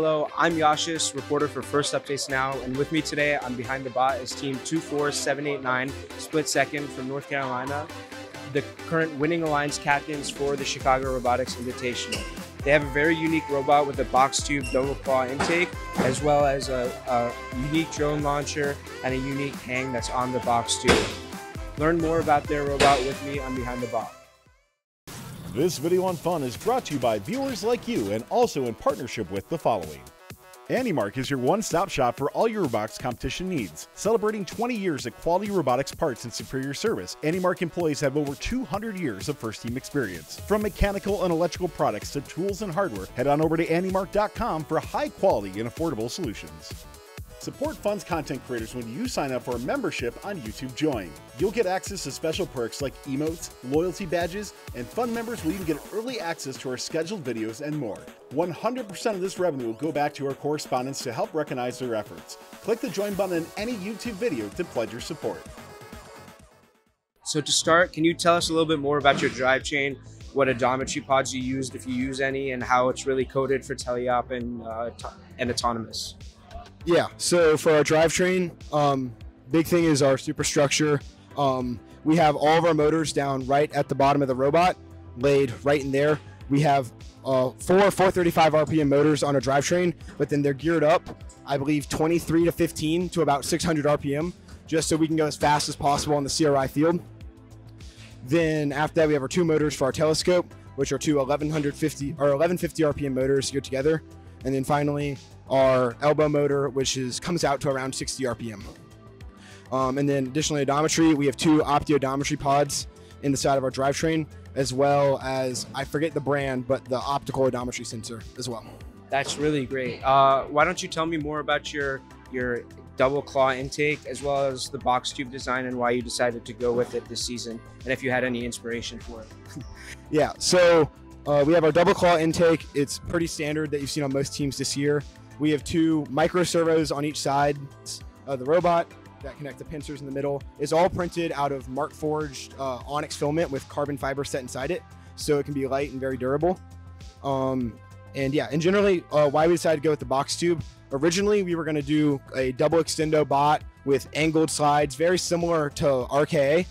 Hello, I'm Yashis, reporter for First Updates Now, and with me today on Behind the Bot is Team 24789, split second from North Carolina, the current winning alliance captains for the Chicago Robotics Invitational. They have a very unique robot with a box tube double claw intake, as well as a, a unique drone launcher and a unique hang that's on the box tube. Learn more about their robot with me on Behind the Bot. This video on fun is brought to you by viewers like you and also in partnership with the following. AndyMark is your one-stop shop for all your robotics competition needs. Celebrating 20 years of quality robotics parts and superior service, AndyMark employees have over 200 years of first-team experience. From mechanical and electrical products to tools and hardware, head on over to andymark.com for high-quality and affordable solutions. Support Fun's content creators when you sign up for a membership on YouTube Join. You'll get access to special perks like emotes, loyalty badges, and Fun members will even get early access to our scheduled videos and more. 100% of this revenue will go back to our correspondents to help recognize their efforts. Click the join button in any YouTube video to pledge your support. So to start, can you tell us a little bit more about your drive chain, what odometry pods you used, if you use any, and how it's really coded for teleop and, uh, and autonomous? Yeah. So for our drivetrain, um, big thing is our superstructure. Um, we have all of our motors down right at the bottom of the robot, laid right in there. We have uh, four 435 RPM motors on a drivetrain, but then they're geared up, I believe, 23 to 15 to about 600 RPM, just so we can go as fast as possible on the CRI field. Then after that, we have our two motors for our telescope, which are two 1150 or 1150 RPM motors geared together. And then finally, our elbow motor, which is comes out to around 60 RPM. Um, and then additionally, odometry, we have two optiodometry pods in the side of our drivetrain, as well as I forget the brand, but the optical odometry sensor as well. That's really great. Uh, why don't you tell me more about your your double claw intake as well as the box tube design and why you decided to go with it this season, and if you had any inspiration for it? yeah, so uh, we have our double claw intake. It's pretty standard that you've seen on most teams this year. We have two micro servos on each side of the robot that connect the pincers in the middle. It's all printed out of Markforged uh, onyx filament with carbon fiber set inside it, so it can be light and very durable. Um, and yeah, and generally, uh, why we decided to go with the box tube. Originally, we were going to do a double extendo bot with angled slides, very similar to RKA,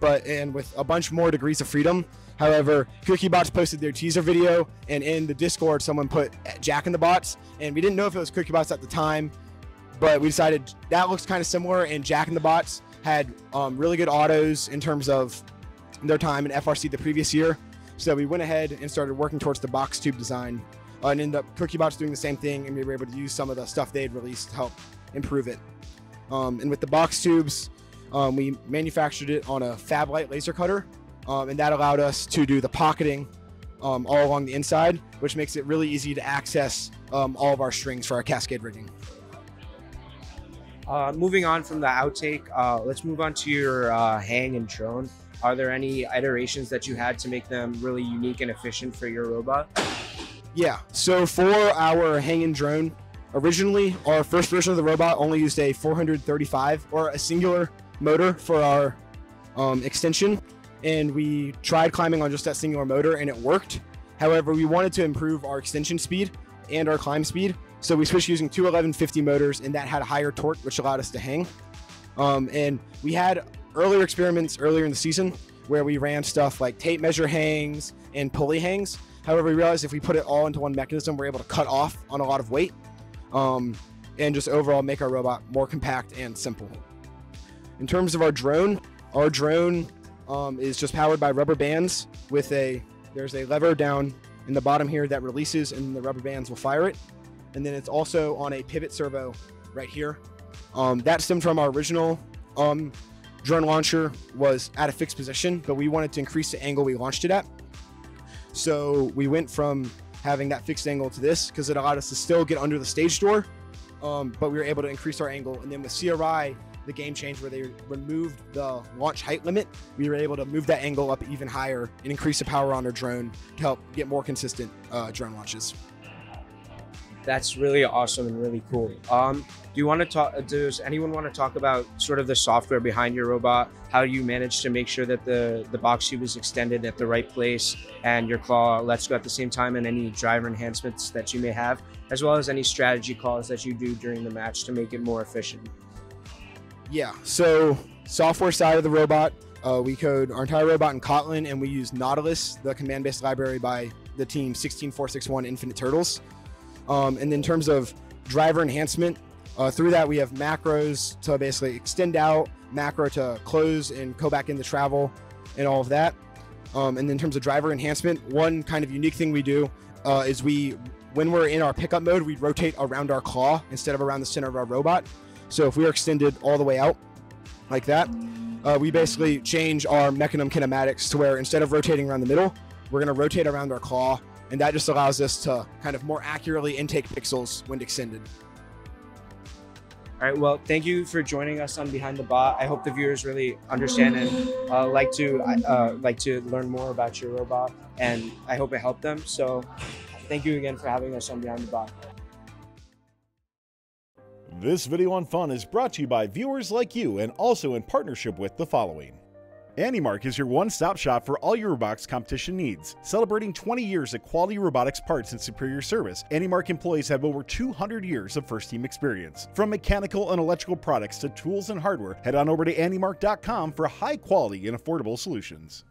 but and with a bunch more degrees of freedom. However, CookieBots posted their teaser video, and in the Discord, someone put Jack in the Bots, and we didn't know if it was CookieBots at the time, but we decided that looks kind of similar. And Jack in the Bots had um, really good autos in terms of their time in FRC the previous year. So we went ahead and started working towards the box tube design, uh, and ended up CookieBots doing the same thing, and we were able to use some of the stuff they had released to help improve it. Um, and with the box tubes, um, we manufactured it on a FabLight laser cutter, um, and that allowed us to do the pocketing um, all along the inside, which makes it really easy to access um, all of our strings for our cascade rigging. Uh, moving on from the outtake, uh, let's move on to your uh, hang and drone. Are there any iterations that you had to make them really unique and efficient for your robot? Yeah, so for our hang and drone, originally our first version of the robot only used a 435 or a singular motor for our um, extension and we tried climbing on just that singular motor and it worked. However, we wanted to improve our extension speed and our climb speed. So we switched using two 1150 motors and that had a higher torque, which allowed us to hang. Um, and we had earlier experiments earlier in the season where we ran stuff like tape measure hangs and pulley hangs. However, we realized if we put it all into one mechanism, we're able to cut off on a lot of weight um, and just overall make our robot more compact and simple. In terms of our drone, our drone um, is just powered by rubber bands with a there's a lever down in the bottom here that releases and the rubber bands will fire it. And then it's also on a pivot servo right here. Um, that stemmed from our original um, drone launcher was at a fixed position but we wanted to increase the angle we launched it at. So we went from having that fixed angle to this because it allowed us to still get under the stage door um, but we were able to increase our angle. And then with cri the game changed where they removed the launch height limit, we were able to move that angle up even higher and increase the power on our drone to help get more consistent uh, drone launches. That's really awesome and really cool. Um, do you want to talk? Does anyone want to talk about sort of the software behind your robot? How you manage to make sure that the the box tube is extended at the right place and your claw lets go at the same time, and any driver enhancements that you may have, as well as any strategy calls that you do during the match to make it more efficient. Yeah. So software side of the robot, uh, we code our entire robot in Kotlin, and we use Nautilus, the command-based library by the team 16461 Infinite Turtles. Um, and in terms of driver enhancement, uh, through that we have macros to basically extend out, macro to close and go back into travel, and all of that. Um, and in terms of driver enhancement, one kind of unique thing we do uh, is we, when we're in our pickup mode, we rotate around our claw instead of around the center of our robot. So if we are extended all the way out like that, uh, we basically change our mecanum kinematics to where instead of rotating around the middle, we're going to rotate around our claw, and that just allows us to kind of more accurately intake pixels when extended. All right. Well, thank you for joining us on Behind the Bot. I hope the viewers really understand and uh, like to uh, like to learn more about your robot, and I hope it helped them. So, thank you again for having us on Behind the Bot. This video on fun is brought to you by viewers like you and also in partnership with the following. AndyMark is your one-stop shop for all your robotics competition needs. Celebrating 20 years of quality robotics parts and superior service, AndyMark employees have over 200 years of first-team experience. From mechanical and electrical products to tools and hardware, head on over to andymark.com for high-quality and affordable solutions.